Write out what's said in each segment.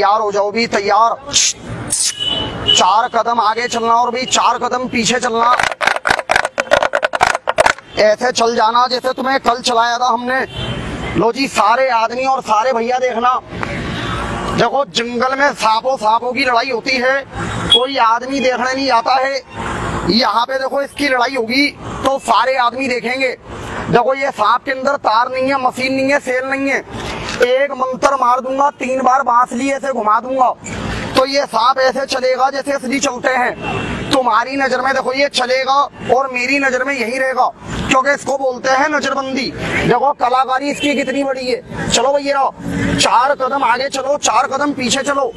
तैयार हो जाओ भी, तैयार। चार कदम आगे चलना और भी, चार कदम पीछे चलना। ऐसे चल जाना जैसे तुम्हें कल चलाया था हमने। लो जी, सारे आदमी और सारे भैया देखना। देखो, जंगल में सांपों सांपों की लड़ाई होती है। कोई आदमी देखने नहीं आता है। यहाँ पे देखो, इसकी लड़ाई होगी तो सारे आदमी देखेंगे। देखो, ये सांप के अंदर तार नहीं है, मशीन नहीं है, सेल नहीं है। एक मंत्र मार दूँगा, तीन बार बांसली ऐसे घुमा दूँगा। तो ये सांप ऐसे चलेगा जैसे असली चलते हैं। तुम्हारी नज़र में देखो, ये चलेगा और मेरी नज़र में यही रहेगा। क्योंकि इसको बोलते हैं नजरबंदी। देखो, कलाकारी इसकी कितनी बड़ी है। चलो भैया, चार कदम आगे चलो, चार कदम पीछे चलो।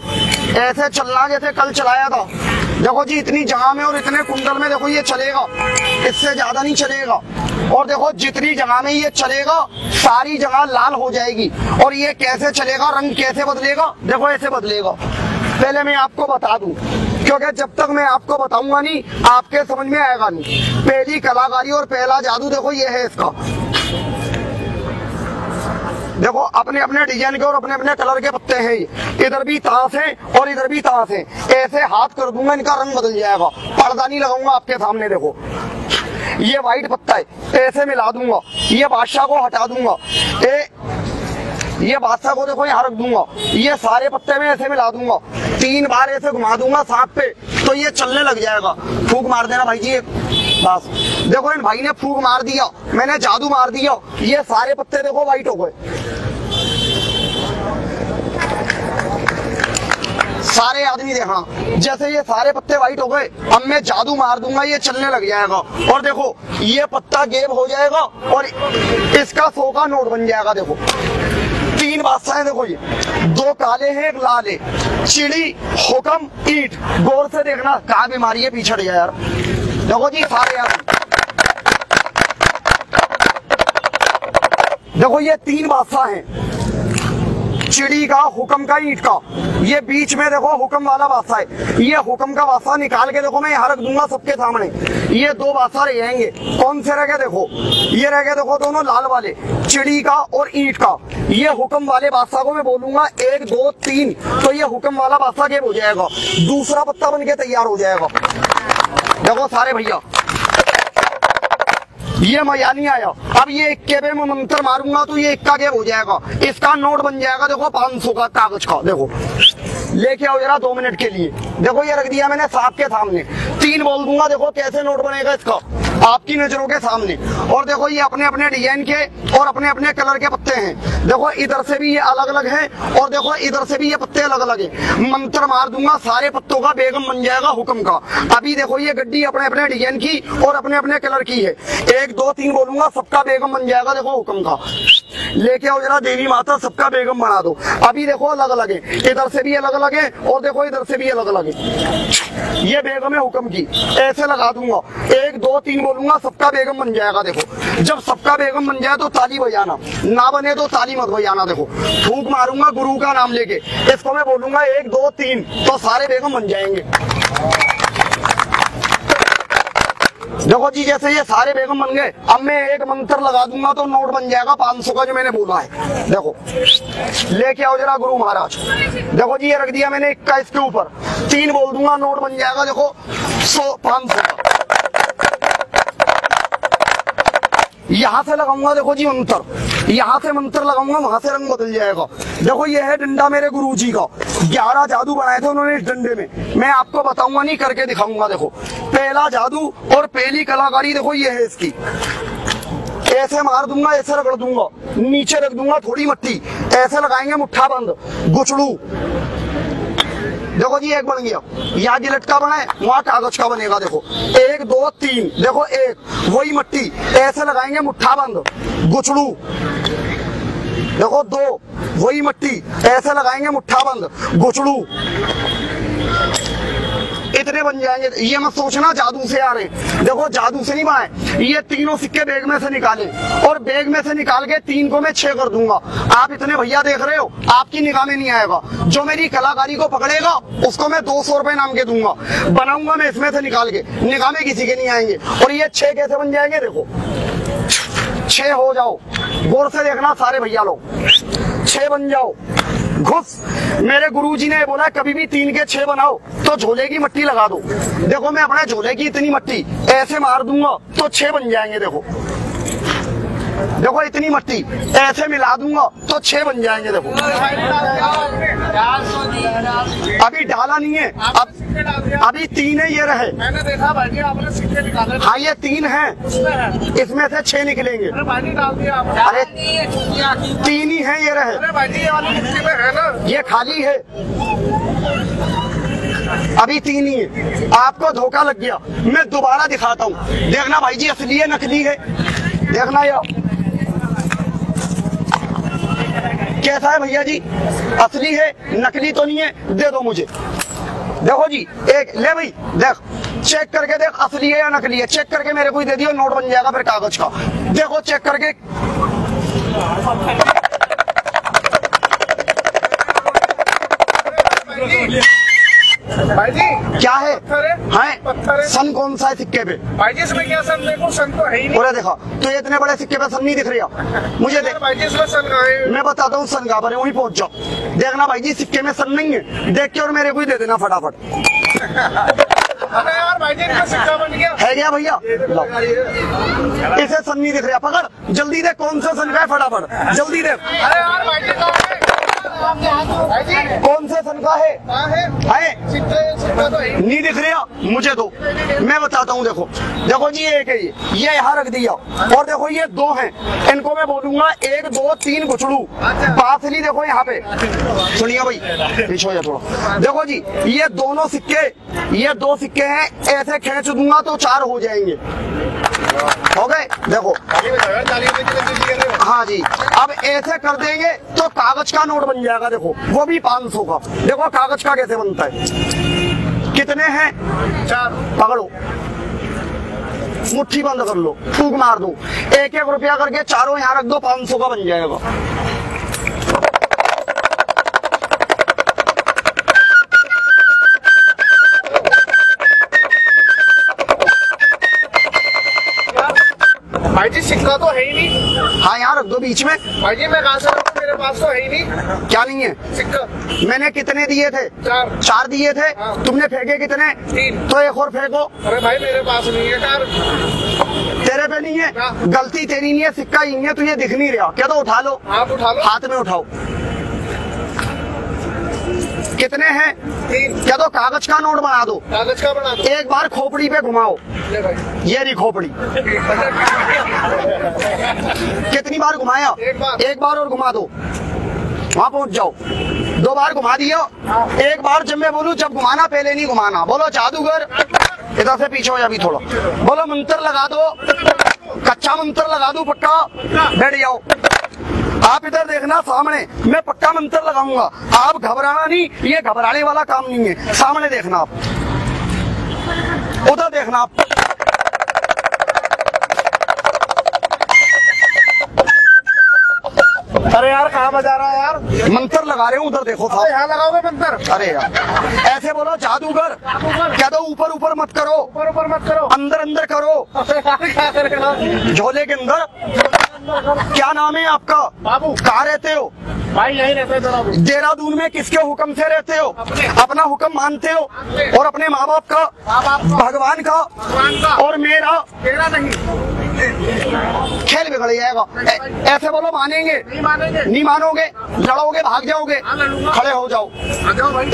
ऐसे चलना जैसे कल चलाया था। देखो जी, इतनी जगह में और इतने कुंडल में देखो, ये चलेगा। इससे ज़्यादा नहीं चलेगा। और देखो, जितनी जगह में ये चलेगा, सारी जगह लाल हो जाएगी। और ये कैसे चलेगा, रंग कैसे बदलेगा, देखो, ऐसे बदलेगा। पहले मैं आपको बता दूँ, क्योंकि जब तक मैं आपको बताऊँगा नहीं, आपके समझ में आएगा नहीं। पहली कलाकारी और पहला जादू, देखो, ये है इसका। देखो, अपने अपने डिज़ाइन के और अपने अपने कलर के पत्ते हैं इधर भी ताश है और इधर भी ताश है। ऐसे हाथ कर दूँगा, इनका रंग बदल जाएगा। पर्दा नहीं लगाऊँगा आपके सामने, देखो। ये व्हाइट पत्ता है ऐसे मिला दूँगा। ये बादशाह को हटा दूँगा। ए, ये बादशाह को देखो, यहाँ रख दूँगा। ये सारे पत्ते में ऐसे मिला दूँगा। तीन बार ऐसे घुमा दूँगा सांप पे तो ये चलने लग जाएगा। फूक मार देना भाई जी बस। देखो इन भाई ने फूक मार दिया, मैंने जादू मार दिया। ये सारे पत्ते देखो व्हाइट हो गए। सारे आदमी देखा। जैसे ये सारे पत्ते व्हाइट हो गए, अब मैं जादू मार दूँगा, ये चलने लग जाएगा। और देखो, ये पत्ता गेब हो जाएगा और इसका सौ का नोट बन जाएगा, देखो। तीन बादशाह देखो ये। दो काले हैं, एक लाल है। चिड़ी, हुक्म, ईट। गौर से देखना, कहा बीमारी है, पीछे यार। देखो जी, सारे आदमी। देखो, ये तीन बादशाह हैं। चिड़ी का, हुक्म का, ईट का। ये बीच में देखो, हुक्म वाला बादशाह है। ये हुक्म का बादशाह निकाल के देखो, मैं यहाँ रख दूँगा सबके सामने। ये दो बादशाह रह जाएँगे। कौन से रह गए देखो? ये रह गए देखो दोनों लाल वाले, चिड़ी का और ईट का। ये हुक्म वाले बादशाह को मैं बोलूँगा, एक, दो, तीन। तो ये हुक्म वाला बादशाह गेब हो जाएगा? दूसरा पत्ता बन के तैयार हो जाएगा। देखो सारे भैया। ये मज़ा नहीं आया। अब ये इक्के पे मैं मंत्र मारूँगा तो ये इक्का गेब हो जाएगा? इसका नोट बन जाएगा, देखो, पाँच सौ का कागज़ का, देखो। लेके आओ जरा दो मिनट के लिए। देखो, ये रख दिया मैंने साहब के सामने। तीन बोल दूँगा, देखो, कैसे नोट बनेगा इसका। आपकी नज़रों के सामने। और देखो, ये अपने अपने डिज़ाइन के और अपने अपने कलर के पत्ते हैं। देखो, इधर से भी ये अलग अलग है और देखो, इधर से भी ये पत्ते अलग अलग है। मंत्र मार दूँगा, सारे पत्तों का बेगम बन जाएगा हुक्म का। अभी देखो, ये गड्डी अपने अपने डिज़ाइन की और अपने अपने कलर की है। एक, दो, तीन बोलूँगा, सबका बेगम बन जाएगा देखो हुक्म का। लेके आओ जरा, देवी माता, सबका बेगम बना दो। अभी देखो अलग अलग है। इधर से भी अलग अलग है और देखो, इधर से भी अलग अलग है। ये बेगम है हुक्म की। ऐसे लगा दूँगा। एक, दो, तीन बोलूँगा, सबका बेगम बन जाएगा, देखो। जब सबका बेगम बन जाए तो ताली बजाना। ना बने तो ताली मत बजाना, देखो। फूक मारूँगा गुरु का नाम लेके। इसको मैं बोलूँगा, एक, दो, तीन तो सारे बेगम बन जाएँगे। देखो जी, जैसे ये सारे बेगम बन गए, अब मैं एक मंत्र लगा दूँगा तो नोट बन जाएगा पाँच सौ का जो मैंने बोला है। देखो, लेके आओ जरा गुरु महाराज। देखो जी, ये रख दिया मैंने इक्का इसके ऊपर। तीन बोल दूँगा, नोट बन जाएगा, देखो, सौ, पाँच सौ यहाँ से लगाऊँगा देखो जी मंत्र। यहाँ से मंत्र लगाऊँगा, वहाँ से रंग बदल जाएगा। देखो ये है डंडा मेरे गुरु जी का। ग्यारह जादू बनाए थे उन्होंने इस डंडे में। मैं आपको बताऊँगा नहीं, करके दिखाऊँगा देखो। पहला जादू और पहली कलाकारी देखो ये है इसकी। ऐसे मार दूँगा, ऐसे रगड़ दूँगा। नीचे रख दूँगा थोड़ी मट्टी। ऐसे लगाएँगे मुठ्ठा बंद। गुचड़ू। देखो जी, एक बन गया। यहाँ जी लटका बना है, वहाँ कागज़ का बनेगा, देखो। एक, दो, तीन, देखो, एक, वही मट्टी। ऐसे लगाएँगे मुठ्ठा बंद। गुचड़ू देखो, दो, वही मट्टी। ऐसे लगाएँगे मुठ्ठा बंद। गुचड़ू इतने बन जाएँगे। ये मत सोचना, जादू से आ रहे। देखो, जादू से नहीं बनाए ये तीनों सिक्के बैग में से निकाले। और बैग में से निकाल के तीन को मैं छह कर दूँगा। आप इतने भैया देख रहे हो, आपकी निगाह में नहीं आएगा। जो मेरी कलाकारी को पकड़ेगा, उसको मैं दो सौ रुपए नाम के दूँगा। बनाऊँगा मैं इसमें से निकाल के। निगाह में किसी के नहीं आएँगे। और ये छह कैसे बन जाएँगे, देखो। छह हो जाओ। गौर से देखना, सारे भैया लोग। छह बन जाओ। घुस। मेरे गुरुजी ने बोला, कभी भी तीन के छह बनाओ तो झोले की मट्टी लगा दो। देखो, मैं अपने झोले की इतनी मट्टी, ऐसे मार दूँगा तो छह बन जाएँगे, देखो। देखो इतनी मट्टी। ऐसे मिला दूँगा तो छह बन जाएँगे देखो। अभी डाला नहीं है। अब अभी तीन है ये रहे। मैंने देखा भाई आपने सिक्के निकाले। हाँ ये तीन हैं। इसमें से छह निकलेंगे। अरे तीन ही है ये रहे। ये खाली है। अभी तीन ही है। आपको धोखा लग गया। मैं दोबारा दिखाता हूँ। देखना भाई जी असली है नकली है। देखना यार। कैसा है भैया जी? असली है, नकली तो नहीं है, दे दो मुझे। देखो जी, एक, ले भाई, देख चेक करके देख, असली है या नकली है। चेक करके मेरे को दे दियो नोट बन जाएगा फिर कागज़ का। देखो चेक करके। भाई जी, क्या है? पत्थर है। सन कौन सा है सिक्के पे? भाई जी इसमें क्या सन? देखो सन तो है ही नहीं। देखो तो ये इतने बड़े सिक्के पे सन नहीं दिख रहा मुझे देख। भाई जी इसमें सन कहाँ है? मैं बताता हूँ सन कहाँ पर है वहीं पहुँच जाओ। देखना भाई जी सिक्के में सन नहीं है। देख के और मेरे को ही दे देना फटाफट। यार भाई जी सिक्का बन गया। है क्या भैया? इसे सन नहीं दिख रहा। पकड़। जल्दी देख कौन सा सन का है फटाफट। जल्दी देख। अरे यार भाई कौन से का है? है। नहीं दिख रहा मुझे दो। मैं बताता हूँ, देखो। देखो जी, एक है ये। यहाँ रख दिया। और देखो, ये दो हैं। इनको मैं बोलूँगा, एक, दो, तीन गुचड़ू। बासली देखो यहाँ पे। सुनिए भाई, पीछे हो थोड़ा। देखो जी, ये दोनों सिक्के, ये दो सिक्के हैं। ऐसे खेच दूँगा तो चार हो जाएँगे। हो गए देखो। हाँ जी। अब ऐसे कर देंगे तो कागज़ का नोट बन जाएगा देखो। वो भी 500 का। देखो कागज़ का कैसे बनता है? कितने हैं? चार। पकड़ो। मुट्ठी बंद कर लो फूक मार दो। एक एक रुपया करके चारों यहाँ रख दो 500 का बन जाएगा। सिक्का तो है ही नहीं। हाँ यहाँ रख दो बीच में। भाई जी मैं कहाँ से रखूँ? मेरे पास तो है ही नहीं। क्या नहीं है? सिक्का। मैंने कितने दिए थे? चार। चार दिए थे? हाँ। तुमने फेंके कितने? तीन। तो एक और फेंको। अरे भाई मेरे पास नहीं है चार। तेरे पे नहीं है? हाँ। गलती तेरी नहीं है सिक्का ही नहीं है तुझे दिख नहीं रहा। क्या तो उठा लो। आप उठा लो। हाथ में उठाओ। कितने हैं? क्या तो कागज़ का नोट बना दो। कागज़ का बना दो। एक बार खोपड़ी पे घुमाओ। ये रही खोपड़ी। कितनी बार घुमाया? एक बार। एक बार और घुमा दो। वहाँ पहुँच जाओ। दो बार घुमा दियो एक बार जब मैं बोलूँ जब घुमाना पहले नहीं घुमाना। बोलो जादूगर इधर से पीछे हो जा अभी थोड़ा। बोलो मंत्र लगा दो। कच्चा मंत्र लगा दो पक्का। बैठ जाओ। आप इधर देखना सामने। मैं पक्का मंत्र लगाऊँगा। आप घबराना नहीं। ये घबराने वाला काम नहीं है। सामने देखना आप। उधर देखना आप। अरे यार कहाँ बजा रहा है यार? मंत्र लगा रहे हूँ उधर देखो साहब। यहाँ लगाओगे मंत्र अरे यार ऐसे बोलो जादूगर। क्या दो ऊपर ऊपर मत करो। ऊपर ऊपर मत करो। अंदर अंदर करो। झोले के अंदर। क्या नाम है आपका? बाबू। कहाँ रहते हो? भाई यही रहते हैं देहरादून में किसके हुक्म से रहते हो? अपने। अपना हुक्म मानते हो? और अपने माँ बाप का। भगवान का? और मेरा? तेरा नहीं। खेल बिगड़ जाएगा ऐसे बोलो मानेंगे? नहीं मानेंगे। नहीं मानोगे? लड़ोगे भाग जाओगे? हाँ, खड़े हो जाओ।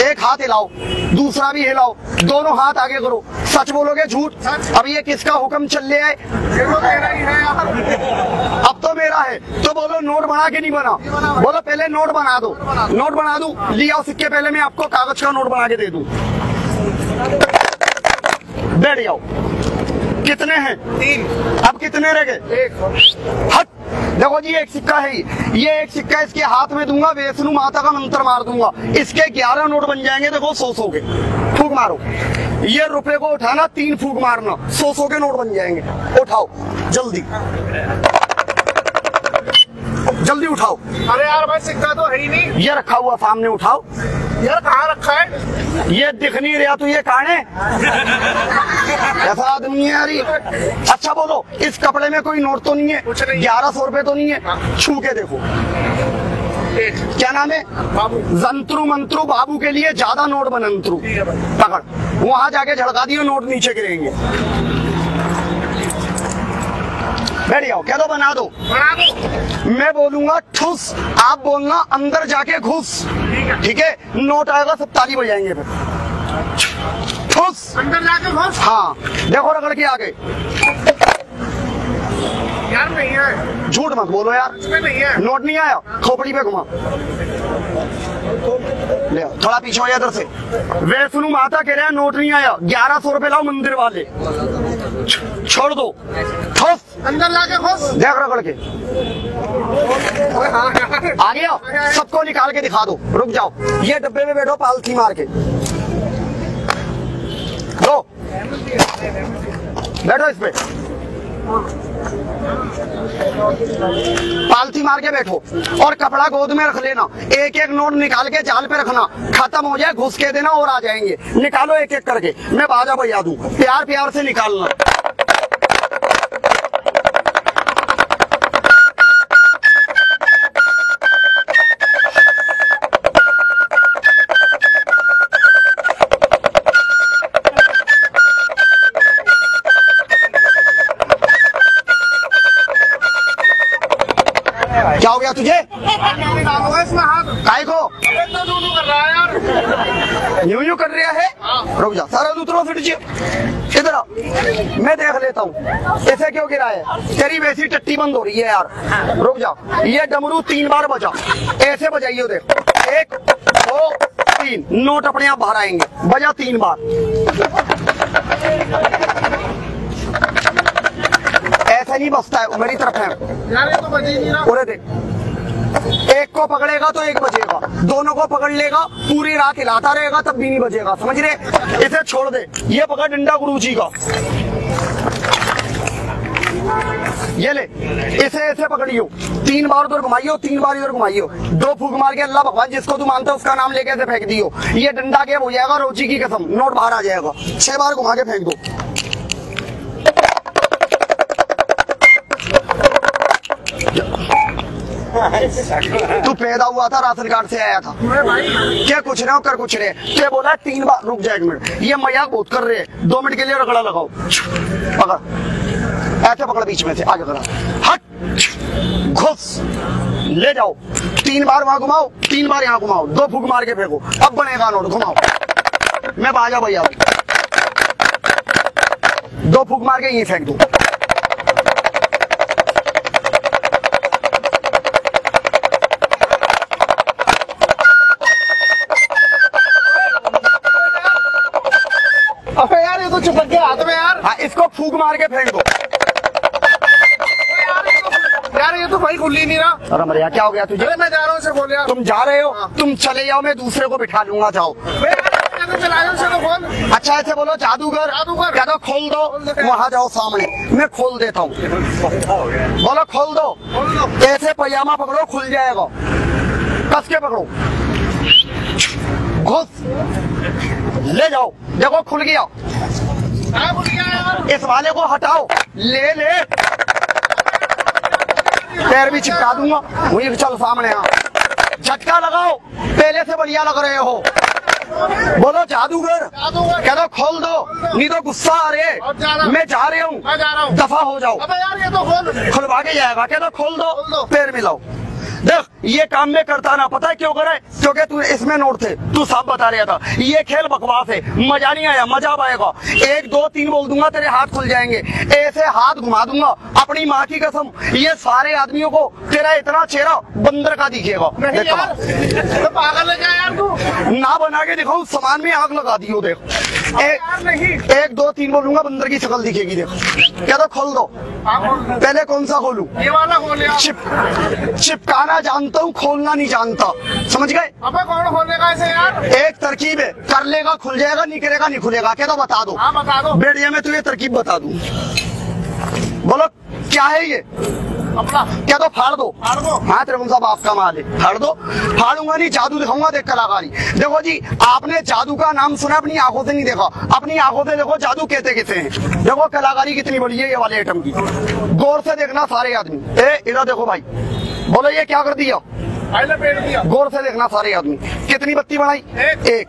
एक हाथ हिलाओ दूसरा भी हिलाओ। दोनों हाथ आगे करो। सच बोलोगे झूठ। अब ये किसका हुक्म चल रहा है? यार। अब तो मेरा है। तो बोलो नोट बना के नहीं बना। बोलो पहले नोट बना दो। नोट बना दूँ। लिया सिक्के पहले मैं आपको कागज़ का नोट बना के दे दूँ। बैठ जाओ। कितने हैं? तीन। अब कितने रह गए? एक। हट। देखो जी एक सिक्का है ये। ये एक सिक्का इसके हाथ में दूँगा वैष्णु माता का मंत्र मार दूँगा। इसके ग्यारह नोट बन जाएँगे देखो सौ सौ के। फूक मारो। ये रुपए को उठाना तीन फूक मारना। सौ सौ के नोट बन जाएँगे। उठाओ। जल्दी। जल्दी उठाओ। अरे यार भाई सिक्का तो है ही नहीं। ये रखा हुआ सामने उठाओ। यार कहाँ रखा है? ये दिख नहीं रहा तो ये काने ऐसा आदमी है यार अच्छा बोलो इस कपड़े में कोई नोट तो नहीं है? ग्यारह सौ रुपए तो नहीं है? छू के देखो। क्या नाम है? बाबू। जंतरु मंत्रु बाबू के लिए ज़्यादा नोट बनंतरु। है पकड़। वहाँ जाके झड़का दियो नोट नीचे गिरेंगे। बैठ जाओ कह दो बना दो बना दो। मैं बोलूँगा ठुस। आप बोलना अंदर जाके घुस। ठीक है? नोट आएगा सब ताली बजाएँगे फिर। ठुस। अंदर जाके घुस। हाँ। देखो रगड़ के आगे। यार नहीं है झूठ मत बोलो यार। नहीं है नोट नहीं आया? खोपड़ी पे घुमा। ले थोड़ा पीछे हो जा इधर से। वे सुनू माता कह रहे हैं नोट नहीं आया। ग्यारह सौ रुपए लाओ मंदिर वाले। छोड़ दो। ठोस। अंदर जाके घुस देख रगड़ के। आ गया सबको निकाल के दिखा दो। रुक जाओ। ये डब्बे में बैठो पालथी मार के। दो बैठो इसमें। पालथी मार के बैठो और कपड़ा गोद में रख लेना। एक एक नोट निकाल के जाल पे रखना। खत्म हो जाए, घुस के देना और आ जाएँगे। निकालो एक एक करके। मैं बाजा भैया दू। प्यार प्यार से निकालना। हो गया तुझे? काय को? तो है यूँ यूँ कर रहा है? रुक जा सारा दूसरों फिट जी इधर आ मैं देख लेता हूँ। ऐसे क्यों गिरा है? तेरी वैसी टट्टी बंद हो रही है यार। रुक जा ये डमरू तीन बार बजा। ऐसे बजाइए देख एक दो तीन। नोट अपने आप बाहर आएँगे। बजा तीन बार। ऐसे नहीं बसता है मेरी तरफ़ है। तो बजी नहीं रहा। पूरे देख। एक को पकड़ेगा तो एक बजेगा। दोनों को पकड़ लेगा, पूरी रात हिलाता रहेगा, तब भी नहीं बजेगा। समझ रहे? इसे छोड़ दे। ये पकड़ डंडा गुरु जी का। ये ले। इसे ऐसे पकड़ियो। तीन बार उधर घुमाइयो, तीन बार इधर घुमाइयो। दो फूक मार के अल्लाह भगवान, जिसको तू मानता है, उसका नाम लेके ऐसे फेंक दियो। ये डंडा गेम हो जाएगा, रोजी की कसम। नोट बाहर आ जाएगा। छह बार घुमा के फेंक दो। तू पैदा हुआ था राशन कार्ड से आया था। क्या कुछ रहे हो, कर कुछ रहे ते बोला? तीन बार, रुक जा एक मिनट। ये मज़ाक बहुत कर रहे दो मिनट के लिए रगड़ा लगाओ। पकड़। ऐसे पकड़ बीच में से, आगे करा हट। घुस। ले जाओ। तीन बार वहाँ घुमाओ, तीन बार यहाँ घुमाओ। दो फूक मार के फेंको। अब बनेगा नोट, घुमाओ। मैं बाजा भैया दो फूक मार के यहीं फेंक दो। फूक मार के फेंक दो। यार ये तो तो भाई खुल ही नहीं रहा। अरे मरिया क्या हो गया तुझे? अरे मैं जा रहा हूँ इसे बोल यार। तुम जा रहे हो? तुम चले जाओ मैं दूसरे को बिठा लूँगा जाओ। चलाया उसे तो अच्छा ऐसे बोलो जादूगर। जादूगर। क्या दो खोल दो। वहाँ जाओ सामने। मैं खोल देता हूँ। बोलो खोल दो। ऐसे पजामा पकड़ो खुल जाएगा। कस के पकड़ो। घुस। ले जाओ। देखो खुल गया। हाँ, इस वाले को हटाओ। ले ले। पैर भी चिपका दूँगा। वही चल सामने आ झटका लगाओ। पहले से बढ़िया लग रहे हो। बोलो जादूगर। कह दो खोल दो। नहीं तो गुस्सा आ रहा। मैं जा रही हूँ। दफ़ा हो जाओ। अबे यार ये तो खुलवा के जाएगा। कह दो। खोल दो। पैर मिलाओ। देख ये काम में करता ना पता है क्यों करे? क्योंकि तू इसमें नोट थे। तू सब बता रहा था। ये खेल बकवास है। मज़ा नहीं आया मज़ा आएगा। एक दो तीन बोल दूँगा तेरे हाथ खुल जाएँगे। ऐसे हाथ घुमा दूँगा अपनी माँ की कसम। ये सारे आदमियों को तेरा इतना चेहरा बंदर का दिखेगा। तो पागल है यार तू। ना बना के दिखाऊ सामान में आग लगा दी हो देख। एक, एक दो तीन बोलूँगा बंदर की शक्ल दिखेगी देख। क्या तो खोल दो। पहले कौन सा खोलू? ये वाला खोल चिप चिपकाना जानता हूँ खोलना नहीं जानता। समझ गए? अबे कौन खोलेगा इसे यार? एक तरकीब है। कर लेगा खुल जाएगा नहीं करेगा नहीं खुलेगा। क्या तो बता दो। हाँ बता दो। बेड़िया में तुझे तरकीब बता दू। बोलो क्या है ये? क्या तो फाड़ दो। फाड़ दो। हाँ तेरे साहब आपका माल है फाड़ दो। फाड़ूँगा नहीं जादू दिखाऊँगा देख कलाकारी देखो जी आपने जादू का नाम सुना अपनी आँखों से नहीं देखा। अपनी आँखों से देखो जादू कहते कहते हैं। देखो कलाकारी कितनी बड़ी है ये वाले आइटम की। गौर से देखना सारे आदमी। ए इधर देखो भाई। बोलो ये क्या कर दिया? गौर से देखना सारे आदमी। कितनी बत्ती बनाई? एक। एक।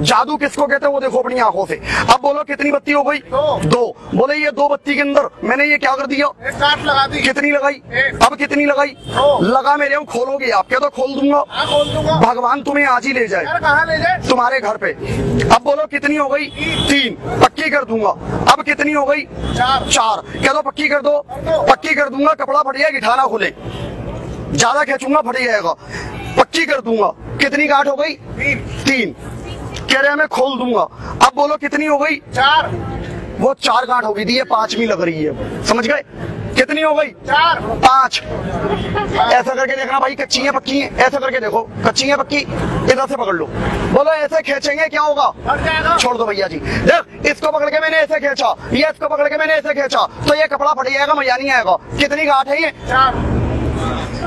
जादू किसको कहते हैं? वो देखो अपनी आँखों से। अब बोलो कितनी बत्ती हो गई? दो। दो। बोले ये दो बत्ती के अंदर मैंने ये क्या कर दिया? एक काट लगा दी। कितनी लगाई? एक। अब कितनी लगाई? लगा मेरे हम खोलोगे? आप क्या तो खोल दूँगा। हाँ भगवान तुम्हें आज ही ले जाए। तुम्हारे घर पे। अब बोलो कितनी हो गई? तीन। पक्की कर दूँगा। अब कितनी हो गई? चार। चार। कह दो पक्की कर दो। पक्की कर दूँगा। कपड़ा फट जाएगा गिठाना खुले। ज़्यादा खींचूँगा फट जाएगा। पक्की कर दूँगा। कितनी गांठ हो गई? तीन। कह रहे हैं मैं खोल दूँगा। अब बोलो कितनी हो गई? चार। वो चार गांठ हो गई थी ये पांचवी लग रही है। समझ गए? कितनी हो गई? चार। पाँच। ऐसा करके देखना भाई कच्ची है पक्की है। ऐसा करके देखो कच्ची है पक्की। इधर से पकड़ लो। बोलो ऐसे खींचेंगे क्या होगा? छोड़ दो भैया जी। देख इसको पकड़ के मैंने ऐसे खींचा। ये इसको पकड़ के मैंने ऐसे खींचा। तो ये कपड़ा फट जाएगा मज़ा नहीं आएगा। कितनी गांठ है ये? चार।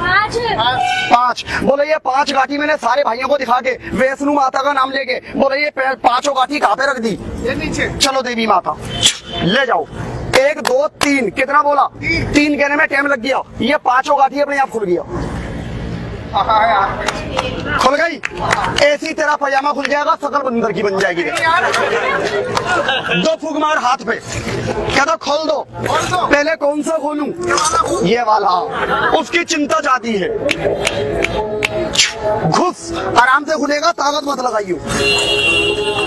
पाँच। बोले ये पाँच गाठी मैंने सारे भाइयों को दिखा के वैष्णु माता का नाम लेके बोले ये पाँचों गाठी कहाँ पे रख दी? ये नीचे। चलो देवी माता। ले जाओ। एक दो तीन। कितना बोला? तीन। तीन कहने में टाइम लग गया। ये पाँचों गाठी अपने आप खुल गया। खुल गई। ऐसी तेरा पजामा खुल जाएगा सकल बंदर की बन जाएगी दो फूक मार हाथ पे। क्या तो खोल दो खोल दो। पहले कौन सा खोलू? ये वाला। उसकी चिंता जाती है। घुस आराम से खुलेगा ताकत मत लगाइयो।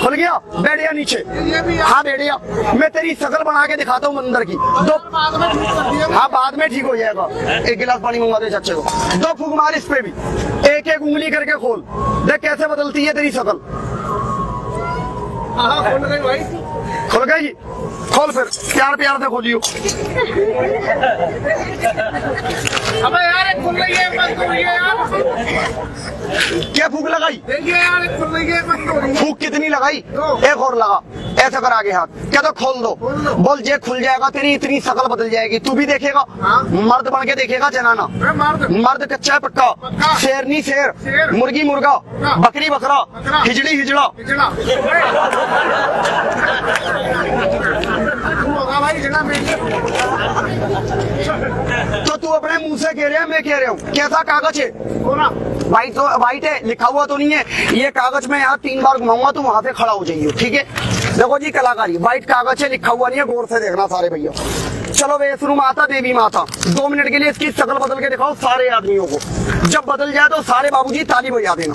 खुल गया? बैठ गया नीचे। हाँ बैठ गया मैं तेरी शकल बना के दिखाता हूँ मंदिर की। दो बाद में ठीक हाँ बाद में ठीक हो जाएगा। एक गिलास पानी मंगवा दे चाचे को। दो फूक मार इस पे भी। एक एक उंगली करके खोल। देख कैसे बदलती है तेरी शकल। हाँ खोल गई भाई। खुल गई? खोल फिर। प्यार प्यार से खोलियो अबे यार एक खुल रही है बंद हो रही है यार क्या फूक लगाई? देखिए यार फूक कितनी लगाई? एक और लगा। ऐसा कर आगे हाथ? क्या तो खोल दो। बोल जे खुल जाएगा तेरी इतनी शकल बदल जाएगी। तू भी देखेगा। हाँ। मर्द बन के देखेगा जनाना। मर्द। कच्चा पक्का। शेरनी शेर। मुर्गी मुर्गा। बकरी बकरा। हिजड़ी हिजड़ा। तो तू अपने मुँह से कह रहे हैं मैं कह रहा हूँ। कैसा कागज़ है? बोला। व्हाइट तो व्हाइट है लिखा हुआ तो नहीं है। ये कागज़ में यहाँ तीन बार घुमाऊँगा तो वहाँ से खड़ा हो जाइए ठीक है? देखो जी, कलाकारी। व्हाइट कागज़ है, लिखा हुआ नहीं है, गौर से देखना सारे भैया। चलो वैष्णु माता, देवी माता। दो मिनट के लिए इसकी शक्ल बदल के दिखाओ सारे आदमियों को। जब बदल जाए तो सारे बाबूजी ताली बजा देना।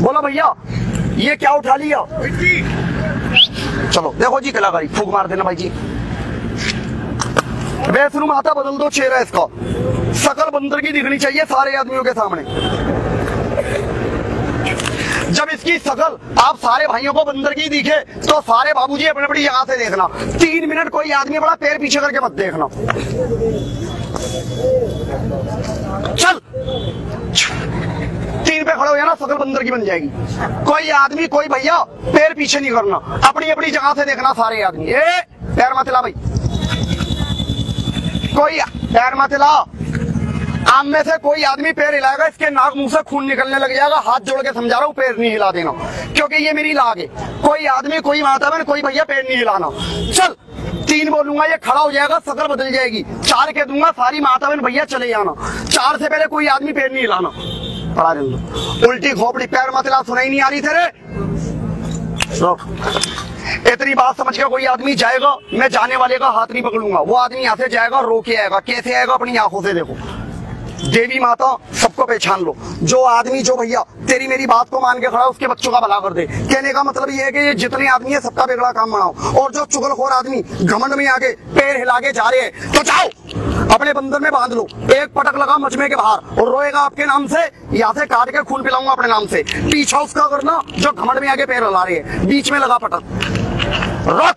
बोलो भैया, ये क्या उठा लिया? चलो, देखो जी, कलाकारी। फूक मार देना भाई जी। वैष्णु माता, बदल दो चेहरा इसका। सकल बंदर की दिखनी चाहिए सारे आदमियों के सामने। इसकी शकल आप सारे भाइयों को बंदर की दिखे तो सारे बाबूजी अपने अपनी जगह से देखना। तीन मिनट कोई आदमी बड़ा पैर पीछे करके मत देखना। चल। तीन पे खड़े हो जाना, शकल बंदर की बन जाएगी। कोई आदमी, कोई भैया, पैर पीछे नहीं करना। अपनी अपनी जगह से देखना सारे आदमी। ए, पैर मत हिला भाई। कोई पैर मत हिला। आम में से कोई आदमी पैर हिलाएगा, इसके नाक मुँह से खून निकलने लग जाएगा, हाथ जोड़ के समझा रहा हूँ, पैर नहीं हिला देना। क्योंकि ये मेरी लाग है। कोई आदमी, कोई माता बहन, कोई भैया पैर नहीं हिलाना। चल, तीन बोलूँगा, ये खड़ा हो जाएगा शकल बदल जाएगी। चार कह दूँगा, सारी माता बहन, भैया चले जाना चार से पहले कोई आदमी पैर नहीं हिलाना। पड़ा दिन उल्टी खोपड़ी, पैर मत हिला, सुनाई नहीं आ रही तेरे। इतनी बात समझ के कोई आदमी जाएगा, मैं जाने वाले का हाथ नहीं पकड़ूँगा। वो आदमी यहाँ से जाएगा, रो के आएगा, कैसे आएगा, अपनी आँखों से देखो। देवी माता, सबको पहचान लो। जो आदमी, जो भैया, तेरी मेरी बात को मान के खड़ा उसके बच्चों का भला कर दे। कहने का मतलब ये है कि ये जितने आदमी है, सबका बिगड़ा काम बनाओ। और जो चुगलखोर आदमी घमंड में आके पैर हिला के जा रहे हैं तो जाओ, अपने बंदर में बाँध लो। एक पटक लगा मजमे के बाहर और रोएगा आपके नाम से यहाँ से काट के खून पिलाऊँगा अपने नाम से। पीछा उसका करना, जो घमंड में आके पैर हिला रहे हैं। बीच में लगा पटक। रख।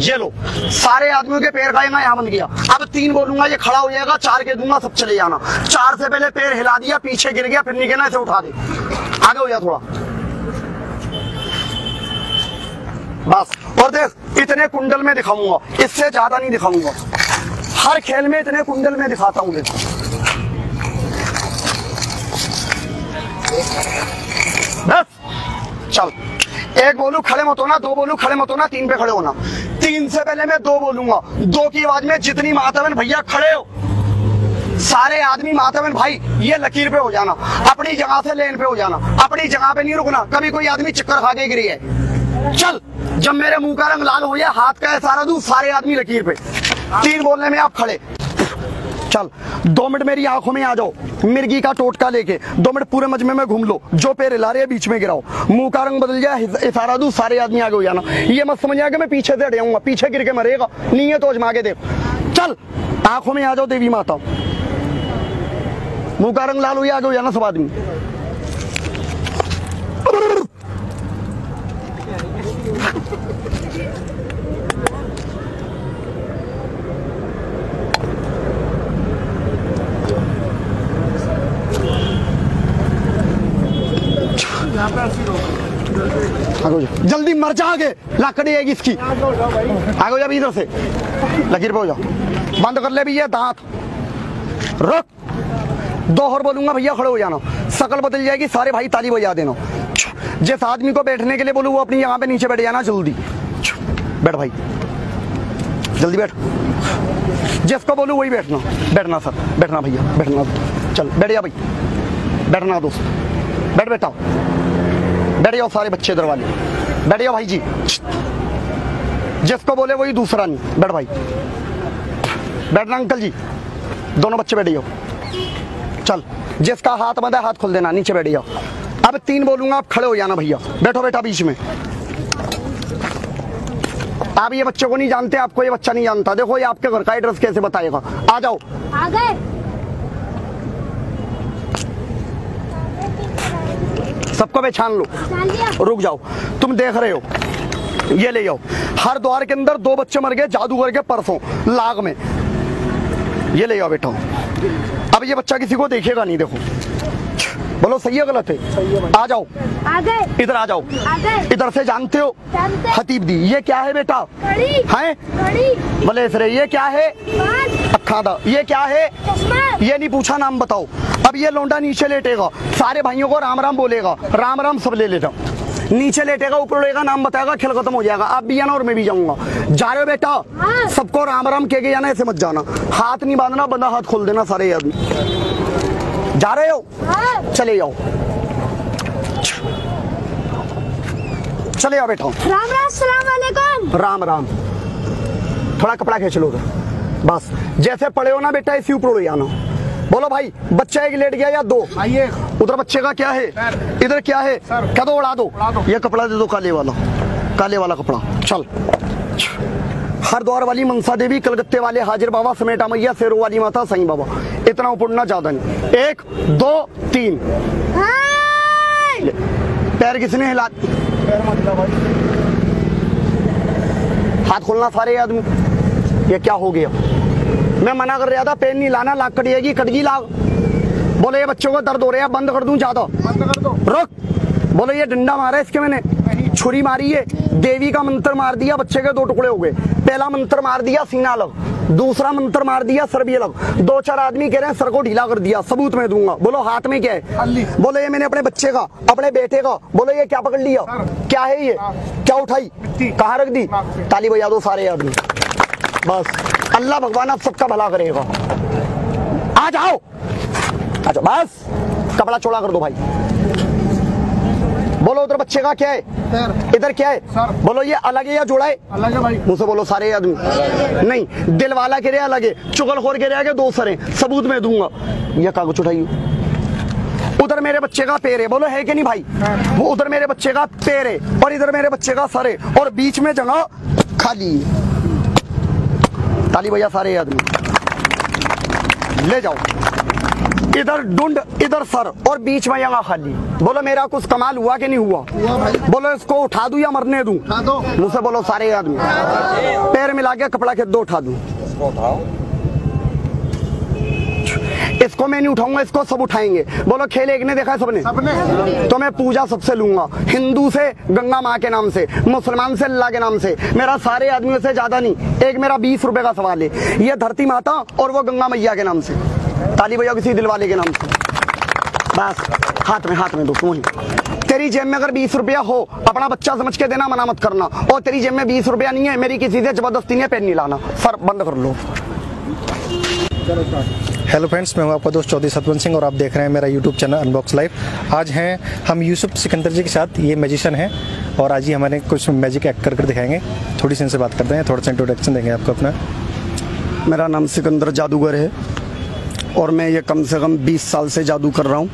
ये लो। सारे आदमियों के पैर खाएगा यहाँ बंद गया अब तीन बोलूँगा ये खड़ा हो जाएगा, चार के दूँगा, सब चले जाना। चार से पहले पैर हिला दिया, पीछे गिर गया, फिर नहीं इसे उठा दे। आगे हो जा थोड़ा। बस। और देख, इतने कुंडल में दिखाऊँगा। इससे ज़्यादा नहीं दिखाऊँगा। हर खेल में इतने कुंडल में दिखाता हूँ, देखो। बस। चल। एक बोलू खड़े मत होना, दो बोलू खड़े मत होना, तीन पे खड़े होना। तीन से पहले मैं दो बोलूँगा। दो की आवाज़ में जितनी माता बहन भैया खड़े हो, सारे आदमी मातावन भाई, ये लकीर पे हो जाना। अपनी जगह से लेन पे हो जाना। अपनी जगह पे नहीं रुकना। कभी कोई आदमी चक्कर खा के गिरी है चल, जब मेरे मुँह का रंग लाल हो गया, हाथ का इशारा दूँ, सारे आदमी लकीर पे। तीन बोलने में आप खड़े। चल, दो मिनट मेरी आँखों में आ जाओ। मिर्गी का टोटका लेके दो मिनट पूरे मजमे में घूम लो। जो पैर हिला रहे बीच में गिराओ। मुँह का रंग बदल जाए इशारा दू, सारे आदमी आगे हो जाना। ये मत समझ आगे मैं पीछे से हट जाऊँगा पीछे गिर के मरेगा। नहीं है तो अजमा के देख। चल, आँखों में आ जाओ, देवी माता। मुँह का रंग लाल हो आगे हो जाना सब आदमी यहाँ पे अस्सी लोग आगे हो जा जल्दी मर जा आगे लाकड़ी आएगी इसकी। आगे जा भी इधर से। लकीर पे हो जा बंद कर ले भैया, दांत। रुक। दो और बोलूँगा, भैया, खड़े हो जाना। शकल बदल जाएगी, सारे भाई ताली बजा देना। जिस आदमी को बैठने के लिए बोलूँ, वो अपनी यहाँ पे नीचे बैठ जाना जल्दी। बैठ भाई। जल्दी बैठ। जिसको बोलूँ, वही बैठना। बैठना, सर। बैठना, भैया। बैठना। चल, बैठ जा भाई। बैठना, दोस्त। बैठ बेटा बैठ जाओ, सारे बच्चे वाले। बैठ जाओ भाई जी जिसको बोले वही दूसरा नहीं। बैठ भाई। बैठना अंकल जी। दोनों बच्चे बैठ जाओ। चल। जिसका हाथ बंद है, हाथ खोल देना। नीचे बैठ जाओ। अब तीन बोलूँगा, आप खड़े हो जाना भैया। बैठो बेटा बीच में। आप ये बच्चे को नहीं जानते, आपको ये बच्चा नहीं जानता। देखो ये आपके घर का एड्रेस कैसे बताएगा। आ जाओ। आ गए। सबको पहचान लो। रुक जाओ। तुम देख रहे हो। ये ले जाओ। हर द्वार के अंदर दो बच्चे मर गए जादूगर के परसों लाग में। ये ले जाओ बेटा। अब ये बच्चा किसी को देखेगा नहीं देखो। बोलो सही है गलत है? आ जाओ। इधर आ जाओ। इधर से जानते हो? हतीब दी। ये क्या है बेटा? हैं? बोले सरे ये क्या है? बाल अखा दा ये क्या है? ये नहीं पूछा नाम बताओ। अब ये लौंडा नीचे लेटेगा। सारे भाइयों को राम राम बोलेगा राम राम सब ले लेता। नीचे लेटेगा ऊपर लेगा नाम बताएगा खेल खत्म हो जाएगा। आप भी जाना और मैं भी जाऊँगा। जा रहे हो बेटा? हाँ। सबको राम राम कह के जाना ऐसे मत जाना। हाथ नहीं बांधना बंदा हाथ खोल देना सारे आदमी जा रहे हो? हाँ। चले जाओ। चले जाओ बेटा। राम राम सलाम वालेकुम। राम राम। थोड़ा कपड़ा खींच लो बस। जैसे पड़े हो ना बेटा इसी ऊपर उड़ जाना। बोलो भाई बच्चा एक लेट गया या दो? आइए उधर बच्चे का क्या है? इधर क्या है? क्या दो उड़ा दो। ये कपड़ा दे दो काले वाला। काले वाला कपड़ा। चल। हरिद्वार वाली मनसा देवी कलकत्ते वाले हाजिर बाबा समेटा मैया शेरों वाली माता साईं बाबा। इतना उपड़ना ज़्यादा नहीं। एक दो तीन। पैर किसने हिला हिला हाथ खोलना सारे आदमी। ये क्या हो गया? मैं मना कर रहा था पेन नहीं लाना लाग कटिएगी कटगी लाग बोले ये बच्चों को दर्द हो रहा है बंद कर दूँ ज़्यादा। बंद कर दो। रुक। बोले ये डंडा मारा है इसके मैंने। छुरी मारी है। देवी का मंत्र मार दिया बच्चे के दो टुकड़े हो गए। पहला मंत्र मार दिया सीना अलग दूसरा मंत्र मार दिया सर भी अलग दो चार आदमी कह रहे हैं सर को ढीला कर दिया सबूत में दूँगा। बोलो हाथ में क्या है। बोले ये मैंने अपने बच्चे का अपने बेटे का। बोले ये क्या पकड़ लिया? क्या है ये? क्या उठाई। कहाँ रख दी। ताली बजा दो सारे आदमी। बस। अल्लाह भगवान आप सबका भला करेगा। आ जाओ। अच्छा बस। कपड़ा चौड़ा कर दो भाई। बोलो उधर बच्चे का क्या है? इधर क्या है? सर। बोलो ये अलग है या जोड़ा है? अलग है भाई। मुझसे बोलो सारे आदमी। नहीं दिल वाला के रहे अलग है। चुगलखोर के रहे दो सर हैं। सबूत में दूँगा। ये कागज़ उठाइए उधर मेरे बच्चे का पैर है। बोलो है कि नहीं भाई? वो उधर मेरे बच्चे का पैर है और इधर मेरे बच्चे का सर है और बीच में जगह खाली है। ताली भैया सारे आदमी। ले जाओ। इधर डुंड इधर सर और बीच में यहाँ खाली। बोलो मेरा कुछ कमाल हुआ कि नहीं हुआ? हुआ भाई। बोलो इसको उठा दू या मरने दू? उठा दो। मुझसे बोलो सारे आदमी। पैर मिला के कपड़ा के दो उठा दू। इसको मैं नहीं उठाऊँगा इसको सब उठाएँगे। बोलो खेल एक ने देखा है सबने? सबने। तो मैं पूजा सबसे लूँगा। हिंदू से गंगा माँ के नाम से मुसलमान से अल्लाह के नाम से। मेरा सारे आदमियों से ज़्यादा नहीं। एक मेरा बीस रुपए का सवाल है। ये धरती माता और वो गंगा मैया के नाम से। ताली भैया किसी दिल वाले के नाम से। बस हाथ में हाथ में दो वही तेरी जेब में अगर बीस रुपया हो अपना बच्चा समझ के देना मना मत करना। और तेरी जेब में बीस रुपया नहीं है मेरी किसी से ज़बरदस्ती नहीं है पेन नहीं लाना। सर बंद कर लो। हेलो फ्रेंड्स मैं हूँ आपका दोस्त चौधरी सतवंत सिंह और आप देख रहे हैं मेरा यूट्यूब चैनल अनबॉक्स लाइव आज हैं हम यूसुफ सिकंदर जी के साथ ये मैजिशियन हैं। और आज ही हमारे कुछ मैजिक एक्ट कर कर दिखाएँगे। थोड़ी सी इनसे बात करते हैं थोड़ा सा इंट्रोडक्शन देंगे आपको अपना। मेरा नाम सिकंदर जादूगर है। और मैं ये कम से कम 20 साल से जादू कर रहा हूँ।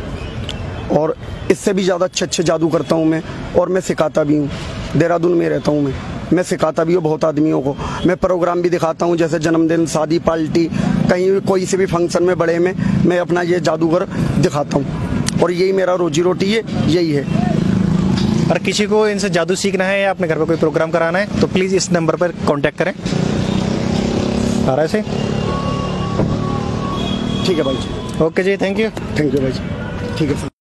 और इससे भी ज़्यादा अच्छे अच्छे जादू करता हूँ मैं। और मैं सिखाता भी हूँ। देहरादून में रहता हूँ मैं। मैं सिखाता भी हूँ बहुत आदमियों को। मैं प्रोग्राम भी दिखाता हूँ, जैसे जन्मदिन, शादी, पार्टी, कहीं भी कोई से भी फ़ंक्शन में बड़े में, मैं अपना ये जादूगर दिखाता हूँ। और यही मेरा रोजी रोटी है यही है। और किसी को इनसे जादू सीखना है या अपने घर पर कोई प्रोग्राम कराना है तो प्लीज़ इस नंबर पर कॉन्टैक्ट करें। आ रहा है ठीक है भाई जी। ओके जी थैंक यू थैंक यू भाई जी। ठीक है।